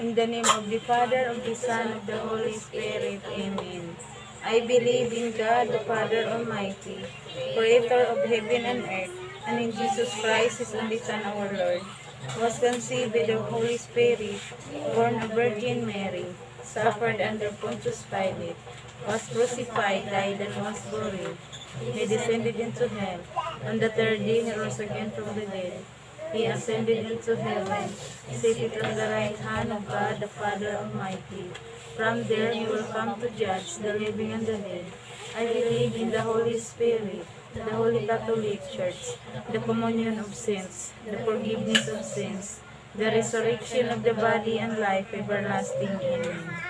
In the name of the Father, of the Son, of the Holy Spirit. Amen. I believe in God, the Father Almighty, creator of heaven and earth, and in Jesus Christ, his only Son, our Lord, was conceived by the Holy Spirit, born of Virgin Mary, suffered under Pontius Pilate, was crucified, died, and was buried. He descended into hell. On the third day, he rose again from the dead. He ascended into heaven, seated on the right hand of God the Father Almighty. From there he will come to judge the living and the dead. I believe in the Holy Spirit, the Holy Catholic Church, the communion of saints, the forgiveness of sins, the resurrection of the body and life everlasting. Amen.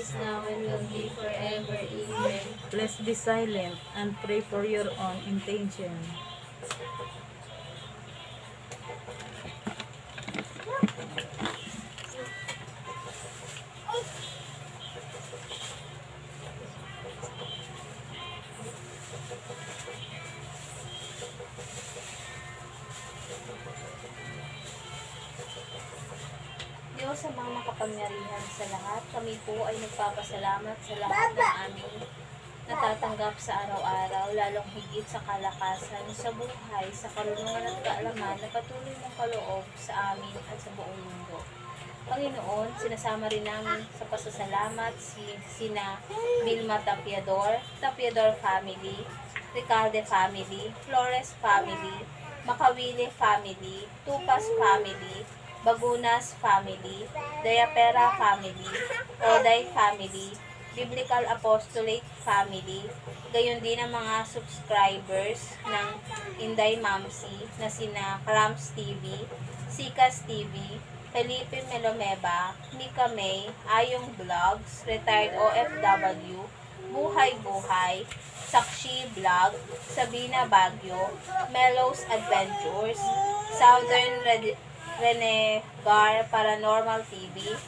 is now, and will be forever. Amen. Let's be silent and pray for your own intention. Nagpapasalamat sa lahat ng aming natatanggap sa araw-araw, lalong higit sa kalakasan, sa buhay, sa karunungan at kaalaman na patuloy mong kaloob sa amin at sa buong mundo. Panginoon, sinasama rin namin sa pasasalamat si sina Vilma Tapiador, Tapiador family, Ricalde family, Flores family, Makawili family, Tupas family, Bagunas family, Dayapera family, Oday family, Biblical Apostolate family, gayon din ang mga subscribers ng Inday Mamsi na sina Krams TV, Sikas TV, Felipe Melomeba, Mika May, Ayong Vlogs, Retired OFW, Buhay Buhay, Sakshi Vlog, Sabina Bagyo, Mellows Adventures, Southern Red Renegar Paranormal TV,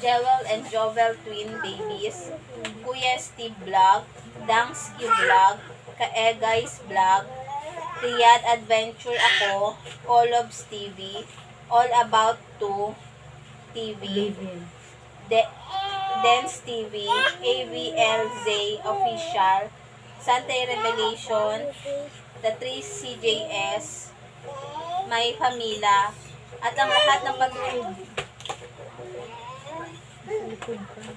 Jewel and Jovel Twin Babies, Kuya Steve Vlog, Dangsky Vlog, Kaegais Vlog, Riyadh Adventure Ako, Colobs TV, All About to TV, Living. De- Dance TV, AVLZ Official, Sante Revelation, The 3 CJS, May Pamila, at ang lahat ng patuloy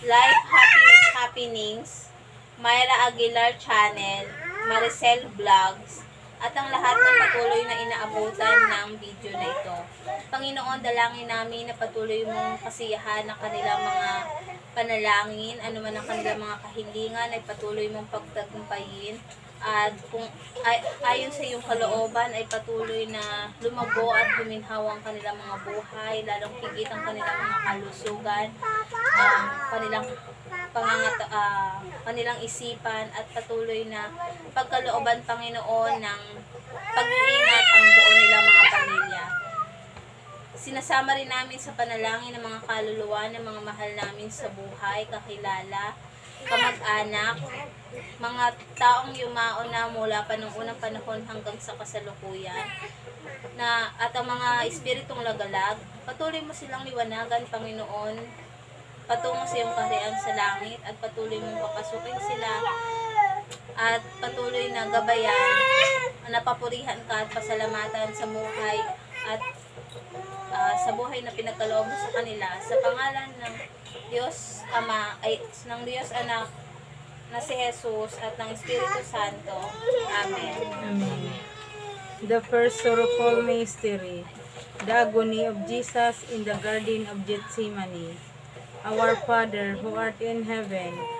Life Happy Happenings, Myra Aguilar Channel, Maricel Vlogs, at ang lahat ng patuloy na inaabutan ng video na ito. Panginoon, dalangin namin na patuloy mong kasiyahan ng kanilang mga panalangin, ano man ang kanilang mga kahilingan, ay patuloy mong pagtagumpayin. At kung ay, ayon sa iyong kalooban ay patuloy na lumago at guminhaw ang kanilang mga buhay, lalong higit ang kanilang mga kalusugan, ang kanilang pangangat ah, kanilang isipan at patuloy na pagkalooban Panginoon ng pag-iingat ang buo nilang mga pamilya. Sinasama rin namin sa panalangin ng mga kaluluwa ng mga mahal namin sa buhay, kakilala, kamag-anak, mga taong yumao na mula pa nung unang panahon hanggang sa kasalukuyan, na at ang mga espiritong lagalag, patuloy mo silang liwanagan, Panginoon, patungo sa iyong kaharian sa langit at patuloy mong papasukin sila at patuloy na gabayan, napapurihan ka at pasalamatan sa buhay at sa buhay na pinagkaloob mo sa kanila sa pangalan ng Diyos Ama ay ng Diyos Anak na si Jesus at ng Espiritu Santo. Amen. Amen. The first sorrowful mystery, the agony of Jesus in the Garden of Gethsemane. Our Father, who art in heaven,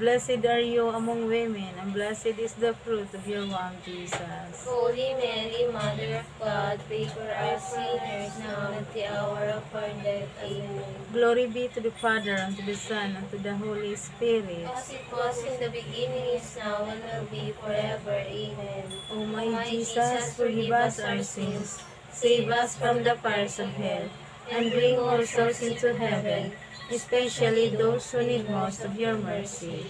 Blessed are you among women, and blessed is the fruit of your womb, Jesus. Holy Mary, Mother of God, pray for us sinners now and at the hour of our death. Amen. Glory be to the Father, and to the Son, and to the Holy Spirit. As it was in the beginning, is now, and will be forever. Amen. O my Jesus, forgive us our sins, save us from the fires of hell, and bring all souls into heaven, especially those who need most of your mercy.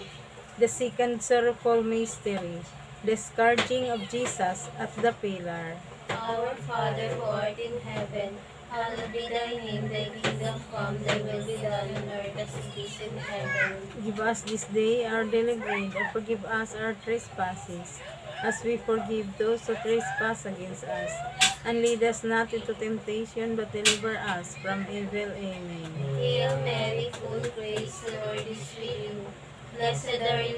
The second sorrowful mystery, the scourging of Jesus at the pillar. Our Father who art in heaven, hallowed be thy name, thy kingdom come, thy will be done on earth as it is in heaven. Give us this day our daily bread, and forgive us our trespasses, as we forgive those who trespass against us. And lead us not into temptation, but deliver us from evil. Amen. Hail Mary, full of grace, the Lord is with you.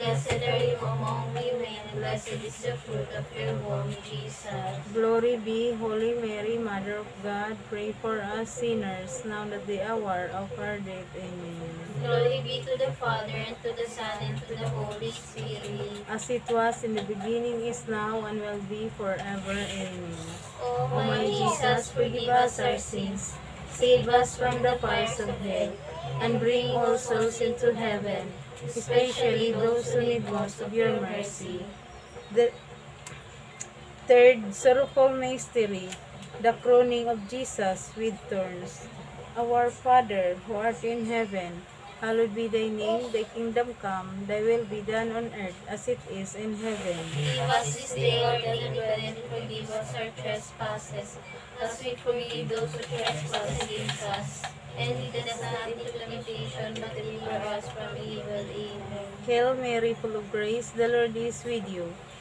Blessed are you among women, and blessed is the fruit of your womb, Jesus. Glory be, Holy Mary, Mother of God, pray for us sinners, now at the hour of our death. Amen. Glory be to the Father, and to the Son, and to the Holy Spirit. As it was in the beginning, is now, and will be forever. Amen. O O my Jesus, forgive us our sins, save us from the fires of hell, and bring all souls into heaven, especially those who need most of your mercy. The third sorrowful mystery, the crowning of Jesus with thorns. Our Father, who art in heaven, hallowed be thy name, thy kingdom come, thy will be done on earth as it is in heaven. Give us this day our daily bread, and forgive us our trespasses, as we forgive those who trespass against us. And lead us not into temptation, but deliver us. Hail Mary, full of grace, the Lord is with you.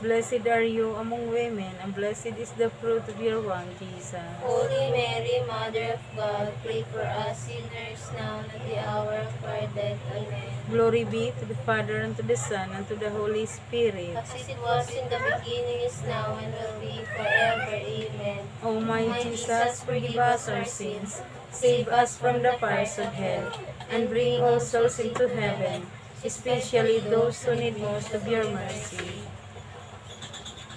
Blessed are you among women, and blessed is the fruit of your womb, Jesus. Holy Mary, Mother of God, pray for us sinners now and at the hour of our death. Amen. Glory be to the Father, and to the Son, and to the Holy Spirit. As it was in the beginning, is now, and will be forever. Amen. O my Jesus, forgive us our sins, save us from the fires of hell, and bring all souls into heaven, especially those who need most of your mercy.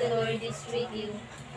the Lord is with you.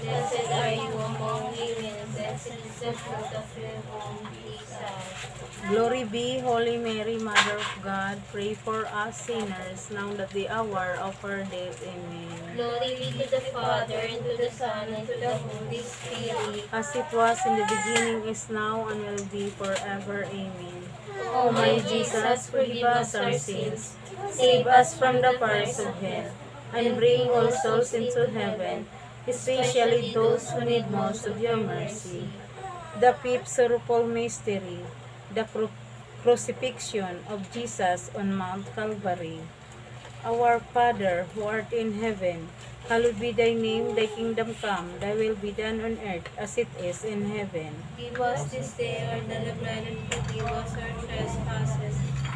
Blessed are you among women, blessed is the fruit of your womb, Jesus. Glory be, Holy Mary, Mother of God, pray for us sinners, now and at the hour of our death. Amen. Glory be to the Father, and to the Son, and to the Holy Spirit. As it was in the beginning, is now, and will be forever. Amen. O my Jesus, forgive us our sins. Save us from the fires of hell. and bring all souls into heaven, especially those who need most of your mercy. The fifth sorrowful mystery, the cru- crucifixion of Jesus on Mount Calvary. Our Father, who art in heaven, hallowed be thy name, thy kingdom come, thy will be done on earth as it is in heaven. Give us this day our daily bread, and forgive us our trespasses,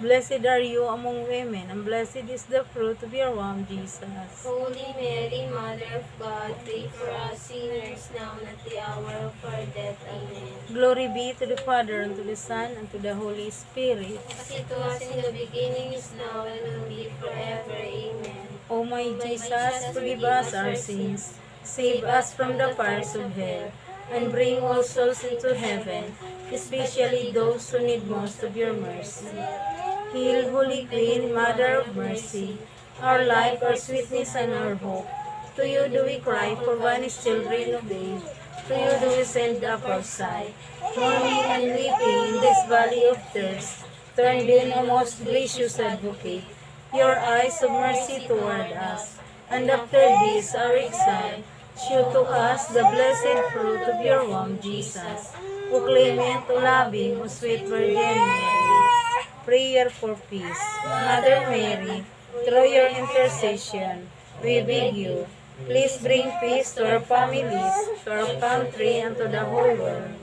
Blessed are you among women, and blessed is the fruit of your womb, Jesus. Holy Mary, Mother of God, pray for us sinners now and at the hour of our death. Amen. Glory be to the Father, and to the Son, and to the Holy Spirit. As it was in the beginning, is now, and will be forever. Amen. O my Jesus, forgive us our sins, save us from the fires of hell, and bring all souls into heaven, especially those who need most of your mercy. Hail, Holy Queen, Mother of Mercy, our life, our sweetness, and our hope. To you do we cry, for vanished children of age. To you do we send up our sigh, mourning and weeping in this valley of tears. Turn then, O most gracious advocate, your eyes of mercy toward us, and after this our exile, show to us the blessed fruit of your womb, Jesus. O clement, O loving, O sweet Virgin Mary, prayer for peace. Mother Mary, through your intercession, we beg you, please bring peace to our families, to our country, and to the whole world.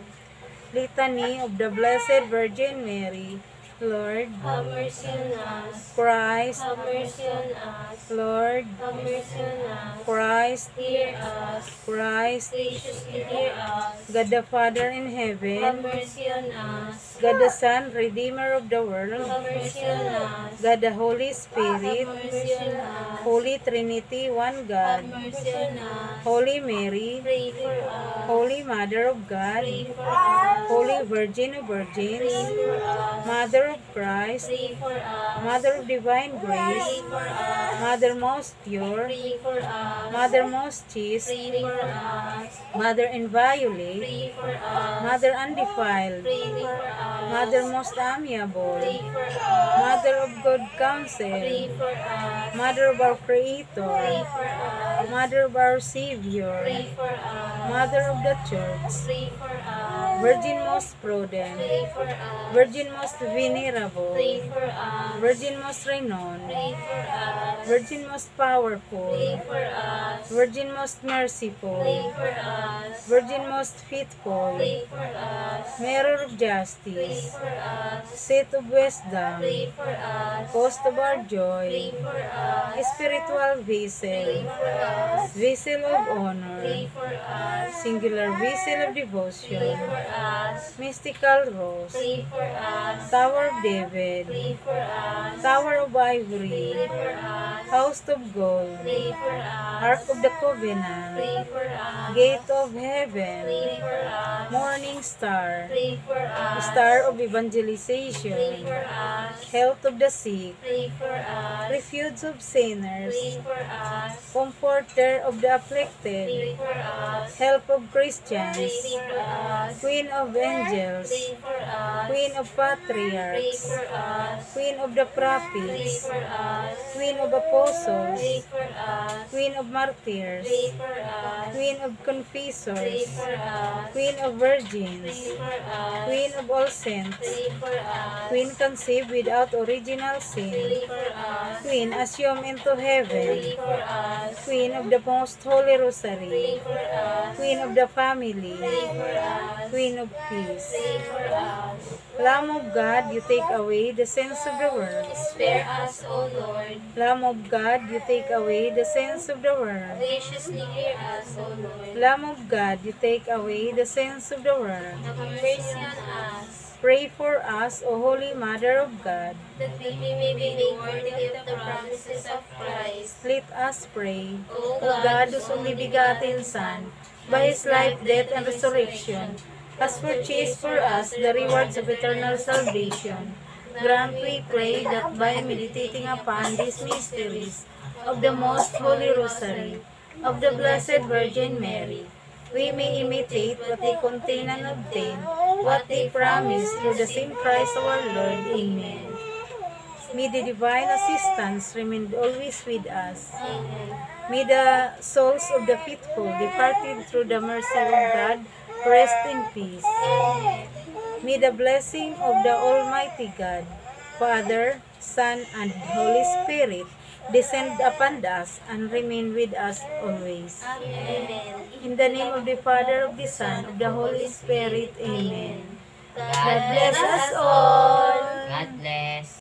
Litany of the Blessed Virgin Mary, Lord, Have mercy on us. Christ, Have mercy on us. Lord, Have mercy on us. Christ, Hear us. Christ, Graciously hear us. God the Father in Have heaven, mercy on us. God the Son, Redeemer of the world, Have mercy on us. God the Holy Have Spirit, mercy on us. Holy Trinity, one Have God, mercy on us. Holy Mary, Pray for us. Holy Mother of God, Pray for us. Holy Virgin of Pray Virgins, for us. Mother of Christ, Pray for us. Mother of Divine Pray Grace, for us. Mother most pure, Pray for us. Mother most chaste, Pray for us. Mother inviolate, Pray for us. Mother undefiled, Pray for us. Mother most amiable, Pray for us. Mother of good Pray counsel, for us. Mother of our Pray Creator, for us. Mother of our Savior, Pray for us. Mother of the Church, Pray for us. Virgin most prudent, Pray for us. Virgin most venerable, Pray for us. Virgin most renowned, Pray for us. Virgin most powerful, Pray for us. Virgin most Pray merciful, for us. Virgin most faithful, Pray for us. Mirror of Pray justice, for us. Seat of wisdom, Pray for us. Cost of our Pray joy, for us. Spiritual Pray vessel, for us. Vessel of Pray honor, for us. Singular vessel of Pray devotion, for us. Mystical rose, Pray for us. Tower of David, Pray for us. Tower of Ivory, for us. House of Gold, Pray for us. Ark of the Covenant, Pray for us. Gate of Heaven, Pray for us. Morning Star, Pray for us. Star of Pray Evangelization, for us. Health of the Sick, Pray for us. Refuge of Sinners, Pray for us. Comforter of the Pray afflicted, for us. Help of Pray Christians, for us. Queen of Angels, Pray for us. Queen of Pray Patriarchs, for us. Queen of the Pray Prophets, for us. Queen of Pray Apostles, for us. Queen of Martyrs, Pray for us. Queen of Pray Confessors, for us. Queen of Pray Virgins, for us. Queen of all saints, Pray for us. Queen conceived without original sin, Pray for us. Queen assumed into Pray heaven, for us. Queen of the most holy Pray rosary, for us. Queen of the family, Pray for us. Queen of peace. Lamb of God, you take away the sins of the world. Spare us, O Lord. Lamb of God, you take away the sins of the world. Graciously hear us, O Lord. Lamb of God, you take away the sins of the world. Have mercy on us. Pray for us, O Holy Mother of God. that we may be made worthy of the promises of Christ. Let us pray. O God, whose only begotten Son, by His life, death, and resurrection, has purchased for us the rewards of eternal salvation, grant, we pray, that by meditating upon these mysteries of the Most Holy Rosary of the Blessed Virgin Mary, we may imitate what they contain and obtain, what they promise through the same Christ our Lord. Amen. May the divine assistance remain always with us. May the souls of the faithful departed through the mercy of God rest in peace. May the blessing of the Almighty God, Father, Son, and Holy Spirit descend upon us and remain with us always. Amen. In the name of the Father, of the Son, of the Holy Spirit. Amen. God bless us all. God bless.